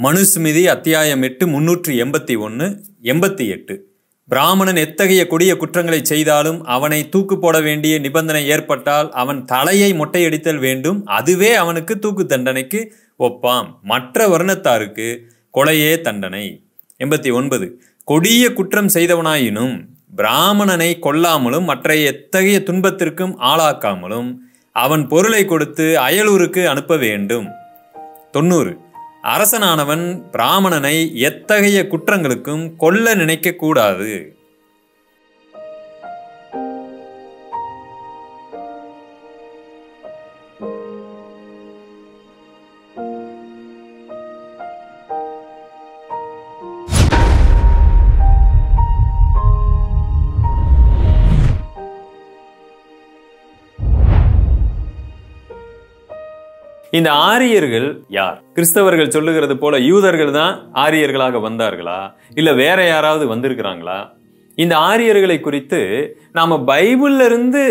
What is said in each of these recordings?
மனுஸ்மிதி அத்தியாயம் எட்டு முன்னூற்றி எண்பத்தி ஒன்று எண்பத்தி எட்டு. பிராமணன் எத்தகைய கொடிய குற்றங்களை செய்தாலும் அவனை தூக்கு போட வேண்டிய நிபந்தனை ஏற்பட்டால் அவன் தலையை மொட்டையடித்தல் வேண்டும். அதுவே அவனுக்கு தூக்கு தண்டனைக்கு ஒப்பாம். மற்ற வருணத்தாருக்கு கொலையே தண்டனை. எண்பத்தி ஒன்பது. கொடிய குற்றம் செய்தவனாயினும் பிராமணனை கொல்லாமலும் மற்ற எத்தகைய துன்பத்திற்கும் ஆளாக்காமலும் அவன் பொருளை கொடுத்து அயலூருக்கு அனுப்ப வேண்டும். தொண்ணூறு. அரசனானவன் பிராமணனை எத்தகைய குற்றங்களுக்கும் கொல்ல நினைக்கக்கூடாது. இந்த ஆரியர்கள் யார்? கிறிஸ்தவர்கள் சொல்லுகிறது போல யூதர்கள் தான் ஆரியர்களாக வந்தார்களா? இல்ல வேற யாராவது வந்திருக்கிறாங்களா? இந்த ஆரியர்களை குறித்து நாம பைபிள்ல இருந்து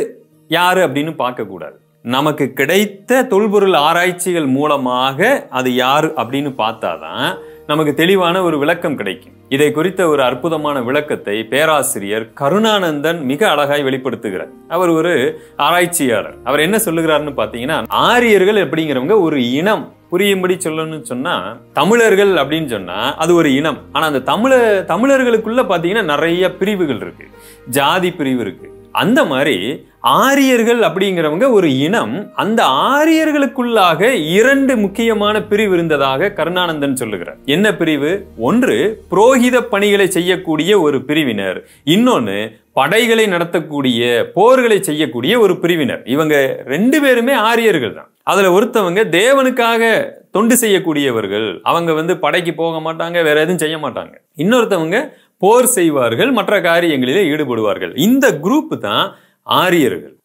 யாரு அப்படின்னு பார்க்க கூடாது நமக்கு கிடைத்த தொல்பொருள் ஆராய்ச்சிகள் மூலமாக அது யாரு அப்படின்னு பார்த்தாதான் நமக்கு தெளிவான ஒரு விளக்கம் கிடைக்கும். இதை குறித்த ஒரு அற்புதமான விளக்கத்தை பேராசிரியர் கருணானந்தன் மிக அழகாய் வெளிப்படுத்துகிறார். அவர் ஒரு ஆராய்ச்சியாளர். அவர் என்ன சொல்லுகிறார்னு பார்த்தீங்கன்னா ஆரியர்கள் அப்படிங்கிறவங்க ஒரு இனம். புரியும்படி சொல்லணும்னு சொன்னா தமிழர்கள் அப்படின்னு சொன்னா அது ஒரு இனம். ஆனா அந்த தமிழ தமிழர்களுக்குள்ள பாத்தீங்கன்னா நிறைய பிரிவுகள் இருக்கு. ஜாதி பிரிவு இருக்கு. அந்த மாதிரி ஆரியர்கள் அப்படிங்கிறவங்க ஒரு இனம் அந்த ஆரியர்களுக்குள்ளாக இரண்டு முக்கியமான பிரிவு இருந்ததாக கருணானந்தன் சொல்லுகிறார். என்ன பிரிவு? ஒன்று புரோகித பணிகளை செய்யக்கூடிய ஒரு பிரிவினர். இன்னொன்னு படைகளை நடத்தக்கூடிய போர்களை செய்யக்கூடிய ஒரு பிரிவினர். இவங்க ரெண்டு பேருமே ஆரியர்கள் தான் அதில் ஒருத்தவங்க தேவனுக்காக தொண்டு செய்யக்கூடியவர்கள். அவங்க வந்து படைக்கு போக மாட்டாங்க வேற எதுவும் செய்ய மாட்டாங்க. இன்னொருத்தவங்க போர் செய்வார்கள் மற்ற காரியங்களிலே ஈடுபடுவார்கள். இந்த குரூப் தான் ஆரியர்கள்.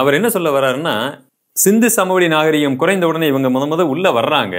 அவர் என்ன சொல்ல வர்றாருன்னா சிந்து சமவெளி நாகரிகம் குறைந்த உடனே இவங்க முத முத உள்ள வர்றாங்க.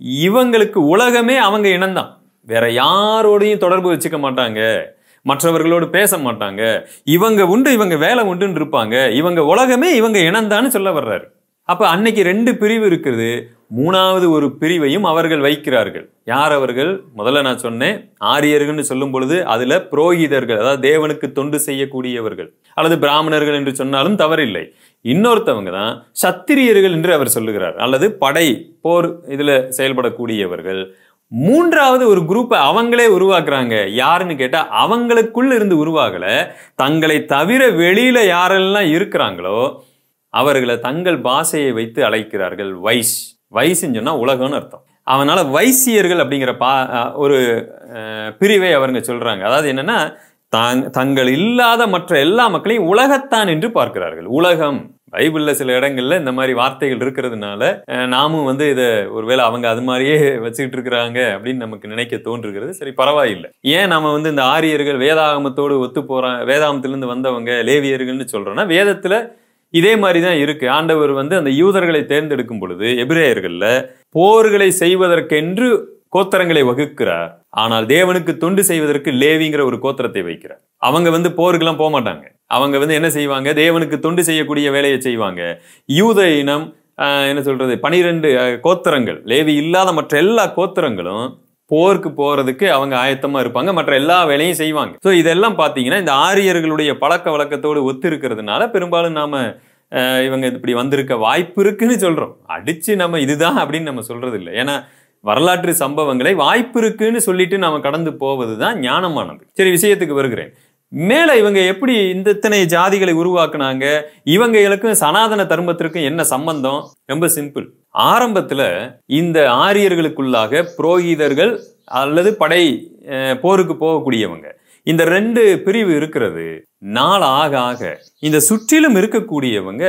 இவங்களுக்கு உலகமே அவங்க இனம்தான். வேற யாரோடையும் தொடர்பு வச்சுக்க மாட்டாங்க. மற்றவர்களோடு பேச மாட்டாங்க. இவங்க உண்டு இவங்க வேலை உண்டுன்னு இருப்பாங்க. இவங்க உலகமே இவங்க இனந்தான்னு சொல்ல வர்றாரு. அப்ப அன்னைக்கு ரெண்டு பிரிவு இருக்கிறது மூணாவது ஒரு பிரிவையும் அவர்கள் வைக்கிறார்கள். யார் அவர்கள்? முதல்ல நான் சொன்னேன். ஆரியர்கள்னு சொல்லும் பொழுது அதுல புரோகிதர்கள் அதாவது தேவனுக்கு தொண்டு செய்யக்கூடியவர்கள் அல்லது பிராமணர்கள் என்று சொன்னாலும் தவறில்லை. இன்னொருத்தவங்க தான் சத்திரியர்கள் என்று அவர் சொல்லுகிறார் அல்லது படை போர் இதுல செயல்படக்கூடியவர்கள். மூன்றாவது ஒரு குரூப்பை அவங்களே உருவாக்குறாங்க. யாருன்னு கேட்டா அவங்களுக்குள்ள இருந்து உருவாகல தங்களை தவிர வெளியில யாரெல்லாம் இருக்கிறாங்களோ அவர்களை தங்கள் பாஷையை வைத்து அழைக்கிறார்கள். வைஸ். வைஸ்ன்னு சொன்னால் உலகம்னு அர்த்தம். அவனால் வைசியர்கள் அப்படிங்கிற பா ஒரு பிரிவை அவங்க சொல்கிறாங்க அதாவது என்னென்னா தாங் தங்கள் இல்லாத மற்ற எல்லா மக்களையும் உலகத்தான் என்று பார்க்கிறார்கள். உலகம். பைபிளில் சில இடங்களில் இந்த மாதிரி வார்த்தைகள் இருக்கிறதுனால நாமும் வந்து இதை ஒருவேளை அவங்க அது மாதிரியே வச்சுக்கிட்டு இருக்கிறாங்க அப்படின்னு நமக்கு நினைக்க தோன்றுகிறது. சரி பரவாயில்லை. ஏன் நம்ம வந்து இந்த ஆரியர்கள் வேதாகமத்தோடு ஒத்து போறாங்க வேதாகமத்திலேருந்து வந்தவங்க லேவியர்கள்னு சொல்கிறோன்னா வேதத்தில் இதே மாதிரி தான் இருக்கு. ஆண்டவர் வந்து அந்த யூதர்களை தேர்ந்தெடுக்கும் பொழுது எபிரேயர்கள்ல போர்களை செய்வதற்கென்று கோத்திரங்களை வகுக்கிறார். ஆனால் தேவனுக்கு தொண்டு செய்வதற்கு லேவிங்கிற ஒரு கோத்திரத்தை வைக்கிறார். அவங்க வந்து போருக்கெல்லாம் போக மாட்டாங்க. அவங்க வந்து என்ன செய்வாங்க? தேவனுக்கு தொண்டு செய்யக்கூடிய வேலையை செய்வாங்க. யூத இனம் என்ன சொல்றது? பனிரெண்டு கோத்திரங்கள். லேவி இல்லாத மற்ற எல்லா கோத்திரங்களும் போருக்கு போகிறதுக்கு அவங்க ஆயத்தமாக இருப்பாங்க. மற்ற எல்லா வேலையும் செய்வாங்க. ஸோ இதெல்லாம் பார்த்தீங்கன்னா இந்த ஆரியர்களுடைய பழக்க வழக்கத்தோடு ஒத்து இருக்கிறதுனால பெரும்பாலும் நாம் இவங்க இப்படி வந்திருக்க வாய்ப்பு இருக்குன்னு சொல்கிறோம் அடித்து நம்ம இதுதான் அப்படின்னு நம்ம சொல்கிறது இல்லை ஏன்னா வரலாற்று சம்பவங்களை வாய்ப்பு இருக்குன்னு சொல்லிட்டு நாம் கடந்து போவது தான் ஞானமானது. சரி விஷயத்துக்கு வருகிறேன். மேலே இவங்க எப்படி இந்த இத்தனை ஜாதிகளை உருவாக்குனாங்க? இவங்களுக்கும் சனாதன தர்மத்திற்கும் என்ன சம்பந்தம்? ரொம்ப சிம்பிள். ஆரம்பத்துல இந்த ஆரியர்களுக்குள்ளாக புரோகிதர்கள் அல்லது படை போருக்கு போகக்கூடியவங்க. இந்த ரெண்டு பிரிவு இருக்கிறது. நாள் ஆக ஆக இந்த சுற்றிலும் இருக்கக்கூடியவங்க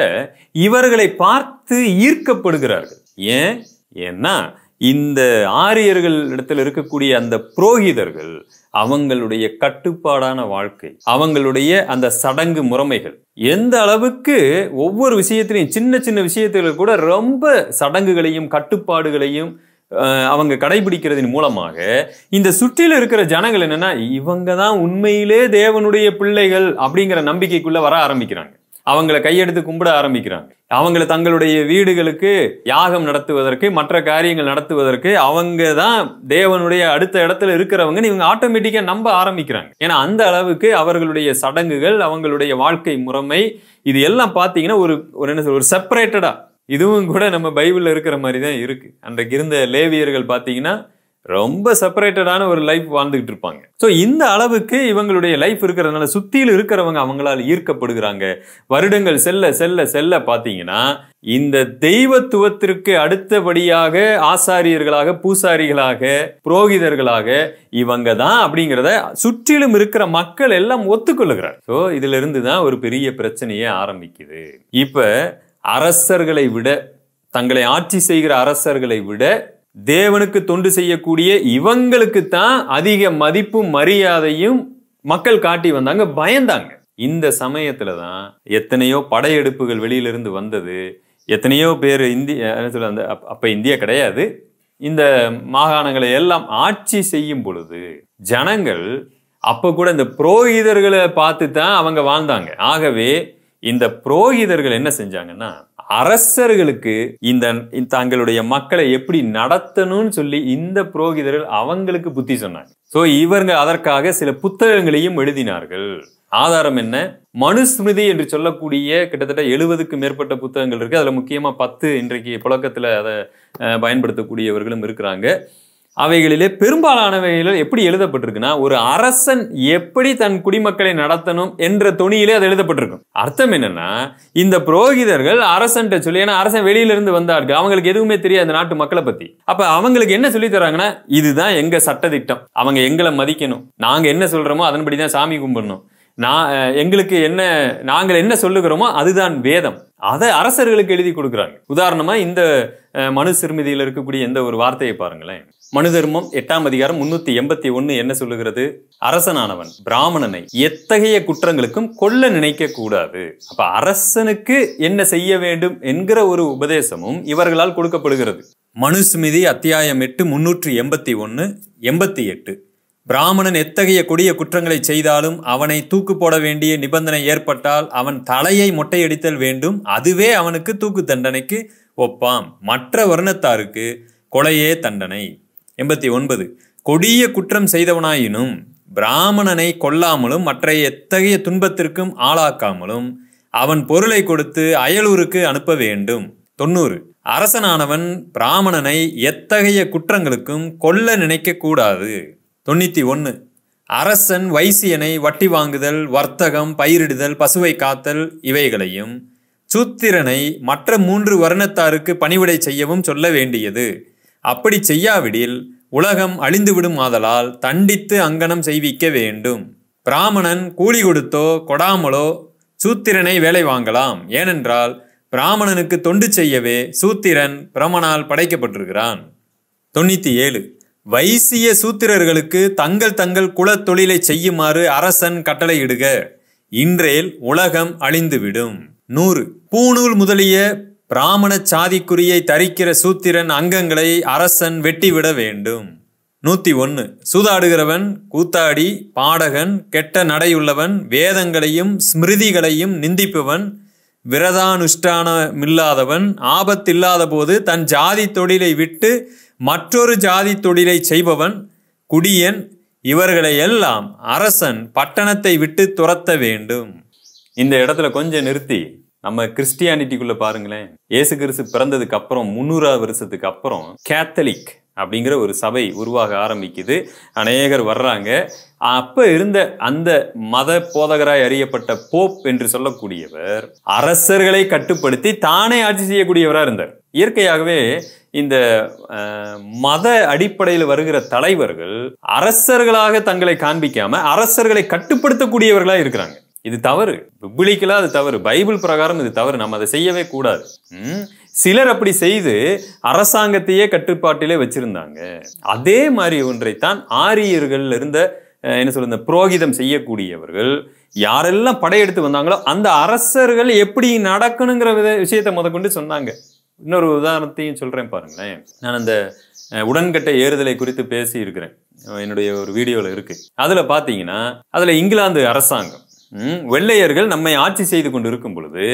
இவர்களை பார்த்து ஈர்க்கப்படுகிறார்கள். ஏன்? ஏன்னா இந்த ஆரியர்கள் இடத்துல இருக்கக்கூடிய அந்த புரோகிதர்கள் அவங்களுடைய கட்டுப்பாடான வாழ்க்கை அவங்களுடைய அந்த சடங்கு முறைமைகள் எந்த அளவுக்கு ஒவ்வொரு விஷயத்திலையும் சின்ன சின்ன விஷயத்துல கூட ரொம்ப சடங்குகளையும் கட்டுப்பாடுகளையும் அவங்க கடைபிடிக்கிறதின் மூலமாக இந்த சுற்றில இருக்கிற ஜனங்கள் என்னன்னா இவங்க தான் உண்மையிலே தேவனுடைய பிள்ளைகள் அப்படிங்கிற நம்பிக்கைக்குள்ள வர ஆரம்பிக்கிறாங்க. அவங்கள கையெடுத்து கும்பிட ஆரம்பிக்கிறாங்க அவங்கள தங்களுடைய வீடுகளுக்கு யாகம் நடத்துவதற்கு மற்ற காரியங்கள் நடத்துவதற்கு அவங்க தான் தேவனுடைய அடுத்த இடத்துல இருக்கிறவங்கன்னு இவங்க ஆட்டோமேட்டிக்கா நம்ப ஆரம்பிக்கிறாங்க. ஏன்னா அந்த அளவுக்கு அவர்களுடைய சடங்குகள் அவங்களுடைய வாழ்க்கை முறைமை இது எல்லாம் பார்த்தீங்கன்னா ஒரு ஒரு என்ன சொல்ற ஒரு செப்பரேட்டடா இதுவும் கூட நம்ம பைபிளில் இருக்கிற மாதிரி தான் இருக்கு. அன்றைக்கு இருந்த லேவியர்கள் பார்த்தீங்கன்னா ரொம்ப செப்பரேட்டடான ஒரு லைஃப் வாழ்ந்துகிட்டு இருப்பாங்க. ஸோ இந்த அளவுக்கு இவங்களுடைய லைஃப் இருக்கிறதுனால சுத்தியில் இருக்கிறவங்க அவங்களால் ஈர்க்கப்படுகிறாங்க. வருடங்கள் செல்ல செல்ல செல்ல பார்த்தீங்கன்னா இந்த தெய்வத்துவத்திற்கு அடுத்தபடியாக ஆசாரியர்களாக பூசாரிகளாக புரோகிதர்களாக இவங்க தான் அப்படிங்கிறத சுற்றிலும் இருக்கிற மக்கள் எல்லாம் ஒத்துக்கொள்ளுகிறார் ஸோ இதுல இருந்து தான் ஒரு பெரிய பிரச்சனையே ஆரம்பிக்குது. இப்ப அரசர்களை விட தங்களை ஆட்சி செய்கிற அரசர்களை விட தேவனுக்கு தொண்டு செய்யக்கூடிய இவங்களுக்கு தான் அதிக மதிப்பும் மரியாதையும் மக்கள் காட்டி வந்தாங்க பயந்தாங்க. இந்த சமயத்துல தான் எத்தனையோ படையெடுப்புகள் வெளியிலிருந்து வந்தது. எத்தனையோ பேர் இந்திய சொல்ல அந்த அப்போ அப்ப இந்தியா கிடையாது. இந்த மாகாணங்களை எல்லாம் ஆட்சி செய்யும் பொழுது ஜனங்கள் அப்ப கூட இந்த புரோகிதர்களை பார்த்து தான் அவங்க வாழ்ந்தாங்க. ஆகவே இந்த புரோகிதர்கள் என்ன செஞ்சாங்கன்னா அரசர்களுக்கு இந்த தங்களுடைய மக்களை எப்படி நடத்தணும்னு சொல்லி இந்த புரோகிதர்கள் அவங்களுக்கு புத்தி சொன்னாங்க. சோ இவங்க அதற்காக சில புத்தகங்களையும் எழுதினார்கள். ஆதாரம் என்ன? மனுஸ்மிருதி என்று சொல்லக்கூடிய கிட்டத்தட்ட எழுபதுக்கு மேற்பட்ட புத்தகங்கள் இருக்கு. அதுல முக்கியமா பத்து இன்றைக்கு புழக்கத்துல அதை பயன்படுத்தக்கூடியவர்களும் இருக்கிறாங்க. அவைகளிலே பெரும்பாலானவைகளில் எப்படி எழுதப்பட்டிருக்குன்னா ஒரு அரசன் எப்படி தன் குடிமக்களை நடத்தணும் என்ற தொனியிலே அது எழுதப்பட்டிருக்கும். அர்த்தம் என்னன்னா இந்த புரோகிதர்கள் அரசன்ட்ட சொல்லி ஏன்னா அரசன் வெளியிலிருந்து வந்தார்கள் அவங்களுக்கு எதுவுமே தெரியாது நாட்டு மக்களை பத்தி. அப்ப அவங்களுக்கு என்ன சொல்லி தராங்கன்னா இதுதான் எங்க சட்டத்திட்டம் அவங்க எங்களை மதிக்கணும் நாங்க என்ன சொல்றோமோ அதன்படிதான் சாமி கும்பிடணும். நான் எங்களுக்கு என்ன நாங்கள் என்ன சொல்லுகிறோமோ அதுதான் வேதம். அதை அரசர்களுக்கு எழுதி கொடுக்குறாங்க உதாரணமா இந்த மனு சிறுமிதியில் இருக்கக்கூடிய எந்த ஒரு வார்த்தையை பாருங்களேன். மனு தர்மம் எட்டாம் அதிகாரம் முன்னூத்தி எண்பத்தி ஒன்னு என்ன சொல்லுகிறது? அரசனானவன் பிராமணனை எத்தகைய குற்றங்களுக்கும் கொல்ல நினைக்க கூடாது. அப்ப அரசனுக்கு என்ன செய்ய வேண்டும் என்கிற ஒரு உபதேசமும் இவர்களால் கொடுக்கப்படுகிறது. மனுஸ்மிதி அத்தியாயம் எட்டு முன்னூற்றி எண்பத்தி ஒன்னு எண்பத்தி எட்டு. பிராமணன் எத்தகைய கொடிய குற்றங்களை செய்தாலும் அவனை தூக்கு போட வேண்டிய நிபந்தனை ஏற்பட்டால் அவன் தலையை மொட்டையடித்தல் வேண்டும். அதுவே அவனுக்கு தூக்கு தண்டனைக்கு ஒப்பாம். மற்ற வர்ணத்தாருக்கு கொலையே தண்டனை. எண்பத்தி ஒன்பது. கொடிய குற்றம் செய்தவனாயினும் பிராமணனை கொல்லாமலும் மற்ற எத்தகைய துன்பத்திற்கும் ஆளாக்காமலும் அவன் பொருளை கொடுத்து அயலூருக்கு அனுப்ப வேண்டும். தொண்ணூறு. அரசனானவன் பிராமணனை எத்தகைய குற்றங்களுக்கும் கொல்ல நினைக்கக்கூடாது. தொண்ணூற்றி தொண்ணூத்தி ஒன்று. அரசன் வைசியனை வட்டி வாங்குதல் வர்த்தகம் பயிரிடுதல் பசுவை காத்தல் இவைகளையும் சூத்திரனை மற்ற மூன்று வருணத்தாருக்கு பணிவிடை செய்யவும் சொல்ல வேண்டியது. அப்படி செய்யாவிடில் உலகம் அழிந்துவிடும் ஆதலால் தண்டித்து அங்கனம் செய்விக்க வேண்டும். பிராமணன் கூலி கொடுத்தோ கொடாமலோ சூத்திரனை வேலை வாங்கலாம். ஏனென்றால் பிராமணனுக்கு தொண்டு செய்யவே சூத்திரன் பிரமனால் படைக்கப்பட்டிருக்கிறான். தொண்ணூற்றி ஏழு வைசிய சூத்திரர்களுக்கு தங்கள் தங்கள் குலத் தொழிலை செய்யுமாறு அரசன் கட்டளையிடுக. இன்றேல் உலகம் அழிந்துவிடும். நூறு. பூணூல் முதலிய பிராமண சாதிக்குரியை தரிக்கிற சூத்திரன் அங்கங்களை அரசன் வெட்டிவிட வேண்டும். நூத்தி ஒன்று சூதாடுகிறவன் கூத்தாடி பாடகன் கெட்ட நடையுள்ளவன் வேதங்களையும் ஸ்மிருதிகளையும் நிந்திப்பவன் விரதானுஷ்டானமில்லாதவன் ஆபத்தில்லாத போது தன் ஜாதி தொழிலை விட்டு மற்றொரு ஜாதி தொழிலை செய்பவன் குடியன் இவர்களை எல்லாம் அரசன் பட்டணத்தை விட்டு துரத்த வேண்டும். இந்த இடத்துல கொஞ்சம் நிறுத்தி நம்ம கிறிஸ்டியானிட்டிக்குள்ள பாருங்களேன். இயேசு கிறிஸ்து பிறந்ததுக்கு அப்புறம் முன்னூறாவது வருஷத்துக்கு அப்புறம் கேத்தலிக் அப்படிங்கிற ஒரு சபை உருவாக ஆரம்பிக்குது. அநேகர் வர்றாங்க. அப்போ இருந்த அந்த மத போதகராய் அறியப்பட்ட போப் என்று சொல்லக்கூடியவர் அரசர்களை கட்டுப்படுத்தி தானே ஆட்சி செய்யக்கூடியவராக இருந்தார். இயற்கையாகவே இந்த மத அடிப்படையில் வருகிற தலைவர்கள் அரசர்களாக தங்களை காண்பிக்காம அரசர்களை கட்டுப்படுத்தக்கூடியவர்களாக இருக்கிறாங்க. இது தவறு. பிப்ளிக்கலாக அது தவறு. பைபிள் பிரகாரம் இது தவறு. நம்ம அதை செய்யவே கூடாது. ம்? சிலர் அப்படி செய்து அரசாங்கத்தையே கட்டுப்பாட்டிலே வச்சிருந்தாங்க. அதே மாதிரி ஒன்றைத்தான் ஆரியர்கள்ல இருந்த என்ன சொல்ற இந்த புரோகிதம் செய்யக்கூடியவர்கள் யாரெல்லாம் படையெடுத்து வந்தாங்களோ அந்த அரசர்கள் எப்படி நடக்கணுங்கிற வித விஷயத்தை முதற்கொண்டு சொன்னாங்க. இன்னொரு உதாரணத்தையும் சொல்கிறேன் பாருங்களேன். நான் அந்த உடன்கட்டை ஏறுதலை குறித்து பேசி இருக்கிறேன் என்னுடைய ஒரு வீடியோவில் இருக்கு. அதில் பார்த்தீங்கன்னா அதில் இங்கிலாந்து அரசாங்கம் வெள்ளையர்கள் நம்மை ஆட்சி செய்து கொண்டு இருக்கும் பொழுது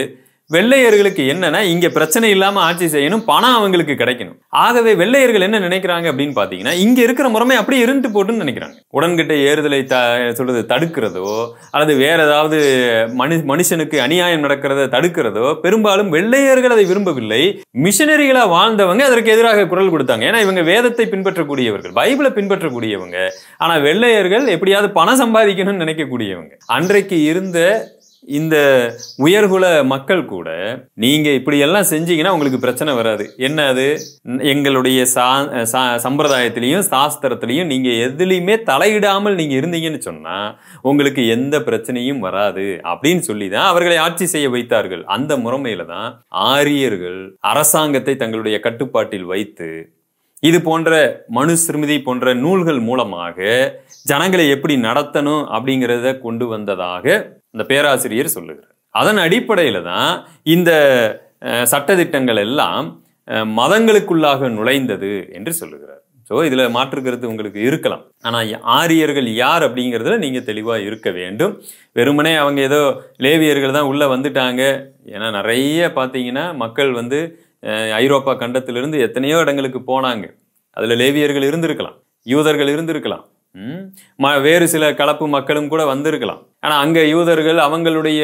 வெள்ளையர்களுக்கு என்னன்னா இங்க பிரச்சனை இல்லாம ஆட்சி செய்யணும் பணம் அவங்களுக்கு கிடைக்கணும். ஆகவே வெள்ளையர்கள் என்ன நினைக்கிறாங்க அப்படின்னு பாத்தீங்கன்னா இங்க இருக்கிற முறைமை அப்படியே இருந்துட்டு போட்டுன்னு நினைக்கிறாங்க. உடன்கிட்ட ஏறுதலை த சொல்றது தடுக்கிறதோ அல்லது வேற ஏதாவது மனு மனுஷனுக்கு அநியாயம் நடக்கிறத தடுக்கிறதோ பெரும்பாலும் வெள்ளையர்கள் அதை விரும்பவில்லை. மிஷனரிகளா வாழ்ந்தவங்க அதற்கு எதிராக குரல் கொடுத்தாங்க. ஏன்னா இவங்க வேதத்தை பின்பற்றக்கூடியவர்கள் பைபிளை பின்பற்றக்கூடியவங்க. ஆனா வெள்ளையர்கள் எப்படியாவது பணம் சம்பாதிக்கணும்னு நினைக்கக்கூடியவங்க. அன்றைக்கு இருந்த இந்த உயர்குல மக்கள் கூட நீங்க இப்படி எல்லாம் செஞ்சீங்கன்னா உங்களுக்கு பிரச்சனை வராது. என்ன அது? எங்களுடைய சா சா- சம்பிரதாயத்திலையும் சாஸ்திரத்திலையும் நீங்க எதுலையுமே தலையிடாமல் நீங்க இருந்தீங்கன்னு சொன்னா உங்களுக்கு எந்த பிரச்சனையும் வராது அப்படின்னு சொல்லி தான் அவர்களை ஆட்சி செய்ய வைத்தார்கள். அந்த முறைமையில தான் ஆரியர்கள் அரசாங்கத்தை தங்களுடைய கட்டுப்பாட்டில் வைத்து இது போன்ற மனு சிறுமிதி போன்ற நூல்கள் மூலமாக ஜனங்களை எப்படி நடத்தணும் அப்படிங்கிறத கொண்டு வந்ததாக இந்த பேராசிரியர் சொல்லுகிறார். அதன் அடிப்படையில் தான் இந்த சட்டத்திட்டங்கள் எல்லாம் மதங்களுக்குள்ளாக நுழைந்தது என்று சொல்லுகிறார். ஸோ இதில் மாற்று கருத்து உங்களுக்கு இருக்கலாம். ஆனால் ஆரியர்கள் யார் அப்படிங்கிறதுல நீங்கள் தெளிவாக இருக்க வேண்டும். வெறுமனே அவங்க ஏதோ லேவியர்கள் தான் உள்ளே வந்துட்டாங்க. ஏன்னா நிறைய பார்த்தீங்கன்னா மக்கள் வந்து ஐரோப்பா கண்டத்திலிருந்து எத்தனையோ இடங்களுக்கு போனாங்க. அதில் லேவியர்கள் இருந்திருக்கலாம். யூதர்கள் இருந்திருக்கலாம். வேறு சில கலப்பு மக்களும் கூட வந்திருக்கலாம். ஆனால் அங்கே யூதர்கள் அவங்களுடைய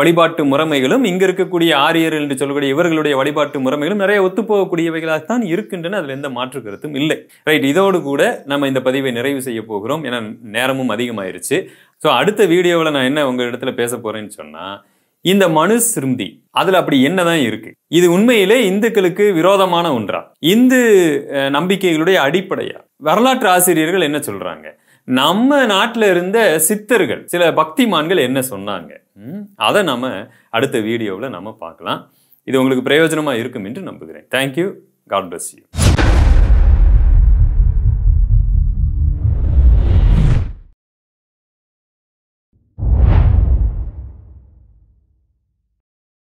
வழிபாட்டு முறைமைகளும் இங்கே இருக்கக்கூடிய ஆரியர்கள் என்று சொல்லக்கூடிய இவர்களுடைய வழிபாட்டு முறைமைகளும் நிறைய ஒத்துப்போகக்கூடியவைகளாகத்தான் இருக்கின்றன. அதில் எந்த மாற்று கருத்தும் இல்லை. ரைட் இதோடு கூட நம்ம இந்த பதிவை நிறைவு செய்ய போகிறோம். ஏன்னா நேரமும் அதிகமாயிருச்சு. ஸோ அடுத்த வீடியோவில் நான் என்ன உங்கள் இடத்துல பேச போகிறேன்னு சொன்னால் இந்த மனு சிருந்தி. அதுல அப்படி என்னதான் இருக்கு? இது உண்மையிலே இந்துக்களுக்கு விரோதமான ஒன்றா? இந்து நம்பிக்கைகளுடைய அடிப்படையா? வரலாற்று ஆசிரியர்கள் என்ன சொல்றாங்க? நம்ம நாட்டில் இருந்த சித்தர்கள் சில பக்திமான்கள் என்ன சொன்னாங்க? ம், அதை நம்ம அடுத்த வீடியோவில் நம்ம பார்க்கலாம். இது உங்களுக்கு பிரயோஜனமாக இருக்கும் என்று நம்புகிறேன். Thank you God bless you